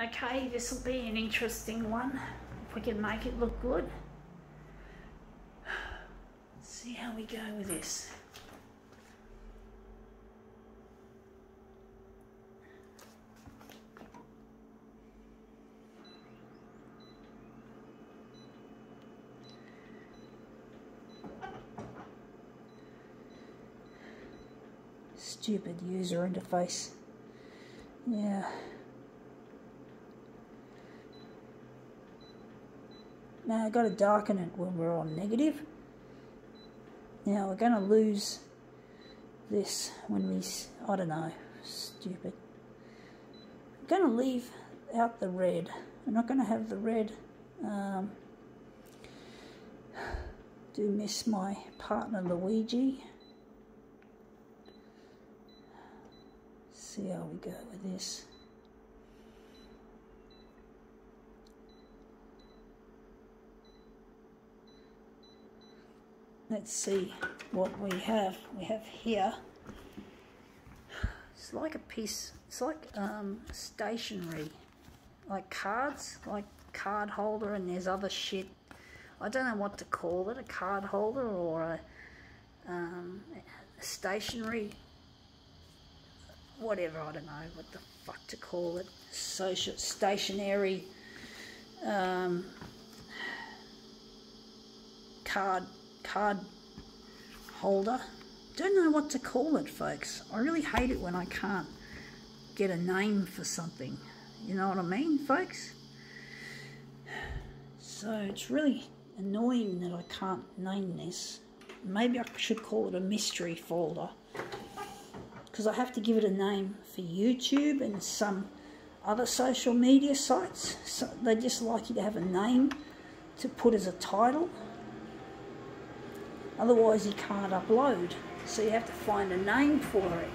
Okay, this will be an interesting one. If we can make it look good. Let's see how we go with this. Stupid user interface. Yeah. Now I've got to darken it when we're on negative. Now we're going to lose this when we, I don't know, stupid. I'm going to leave out the red. I'm not going to have the red. Um, do miss my partner Luigi. See how we go with this. Let's see what we have. We have here, it's like a piece, it's like um, stationery, like cards, like card holder and there's other shit. I don't know what to call it, a card holder or a, um, stationery, whatever, I don't know what the fuck to call it, social, stationary um, card card holder. Don't know what to call it, folks. I really hate it when I can't get a name for something. You know what I mean, folks? So it's really annoying that I can't name this. Maybe I should call it a mystery folder. Because I have to give it a name for YouTube and some other social media sites. So they just like you to have a name to put as a title. Otherwise you can't upload. So you have to find a name for it.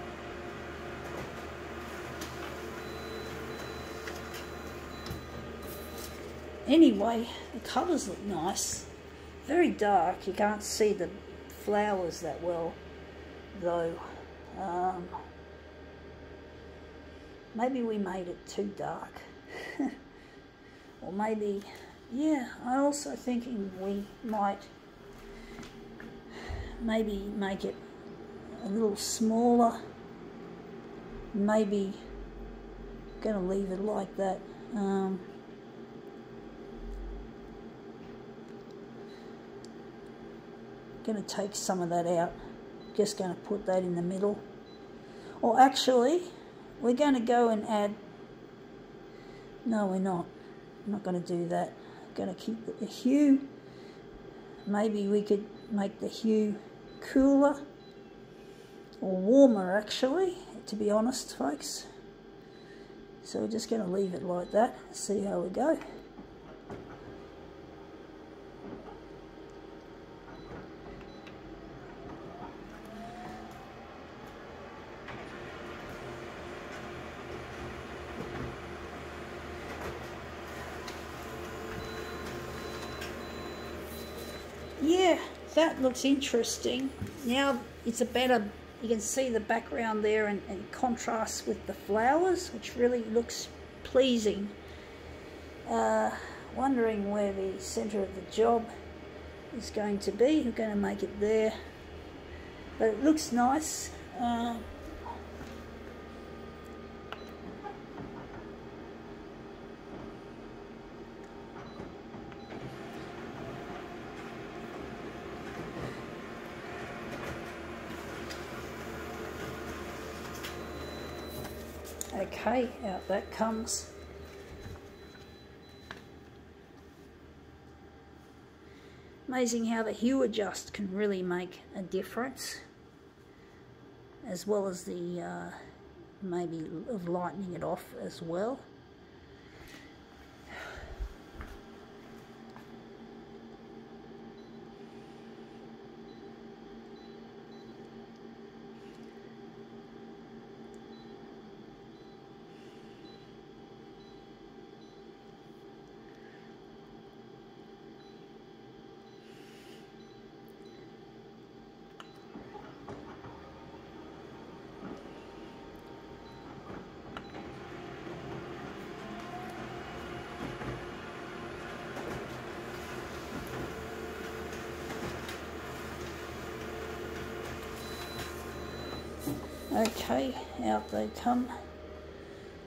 Anyway, the colours look nice. Very dark. You can't see the flowers that well, though. Um, maybe we made it too dark. or maybe, yeah, I'm also thinking we might maybe make it a little smaller maybe gonna leave it like that. Um, gonna take some of that out just gonna put that in the middle. Or actually we're going to go and add no we're not. I'm not going to do that. Going to keep the hue. Maybe we could make the hue cooler or warmer actually to be honest folks. So we're just going to leave it like that see how we go. Yeah that looks interesting. Now it's a better, you can see the background there and, and contrasts with the flowers, which really looks pleasing. Uh, wondering where the centre of the job is going to be. We're going to make it there. But it looks nice. Uh, Okay, out that comes. Amazing how the hue adjust can really make a difference as well as the uh, maybe of lightening it off as well. Okay, out they come.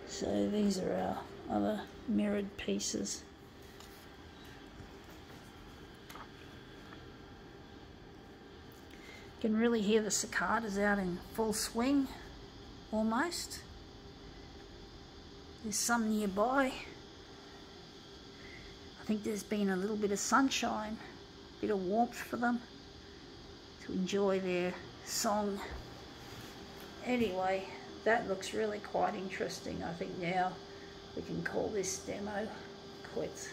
So these are our other mirrored pieces. You can really hear the cicadas out in full swing, almost. There's some nearby. I think there's been a little bit of sunshine, a bit of warmth for them to enjoy their song. Anyway, that looks really quite interesting. I think now we can call this demo quits.